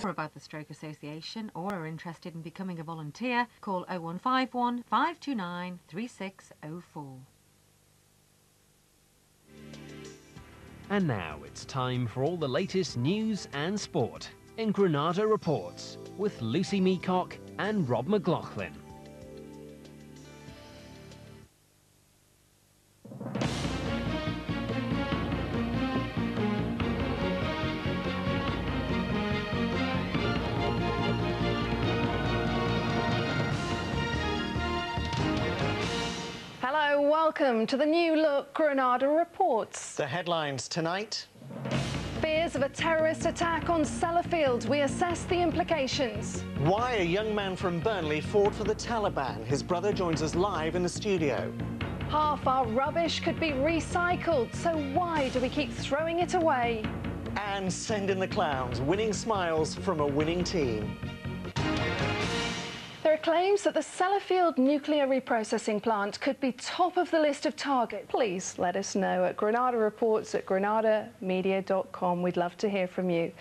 More about the Stroke Association or are interested in becoming a volunteer, call 0151 529 3604. And now it's time for all the latest news and sport in Granada Reports with Lucy Meacock and Rob McLoughlin. Welcome to the new look Granada Reports. The headlines tonight. Fears of a terrorist attack on Sellafield. We assess the implications. Why a young man from Burnley fought for the Taliban. His brother joins us live in the studio. Half our rubbish could be recycled, so why do we keep throwing it away? And send in the clowns, winning smiles from a winning team. There are claims that the Sellafield nuclear reprocessing plant could be top of the list of targets. Please let us know at Granada Reports at granadamedia.com. We'd love to hear from you.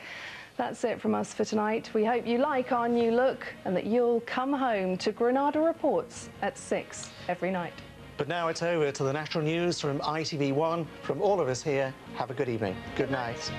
That's it from us for tonight. We hope you like our new look and that you'll come home to Granada Reports at 6 every night. But now it's over to the national news from ITV1. From all of us here, have a good evening. Good night.